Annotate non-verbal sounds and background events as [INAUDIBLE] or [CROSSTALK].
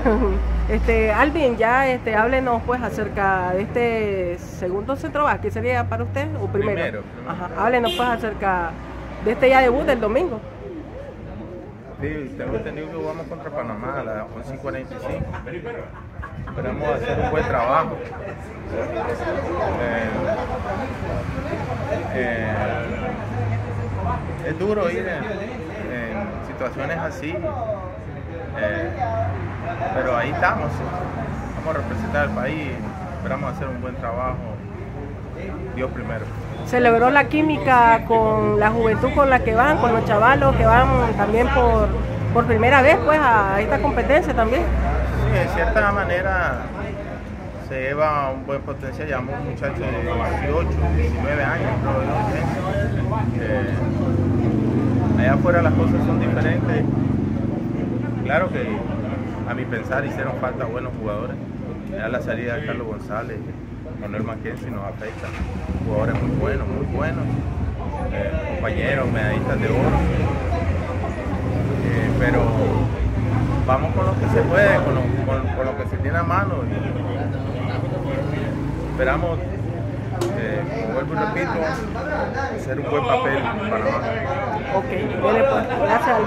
[LAUGHS] Este, Alvin, ya este, háblenos pues acerca de este segundo centro ¿qué sería para usted o primero? Primero, primero. Ajá, háblenos pues acerca de este ya debut del domingo. Sí, tengo entendido que vamos contra Panamá a las 11.45. Esperamos hacer un buen trabajo. Eh, eh, es duro ir en, en situaciones así, eh, pero ahí estamos. Vamos a representar al país, esperamos hacer un buen trabajo. Dios primero. Celebró la química con la juventud con la que van, con los chavalos que van también por, por primera vez pues a esta competencia también. Sí, de cierta manera se lleva un buen potencial, llevamos un muchacho de 18, 19 años, creo, eh, allá afuera las cosas son diferentes. Claro que a mi pensar hicieron falta buenos jugadores. Ya la salida de Carlos González, Manuel Mackenzie nos afecta. Jugadores muy buenos, muy buenos. Eh, compañeros, medallistas de oro. Eh, pero vamos con lo que se puede, con lo, con, lo que se tiene a mano. Esperamos, eh, vuelvo y repito, hacer un buen papel para Panamá. Ok, pues, gracias.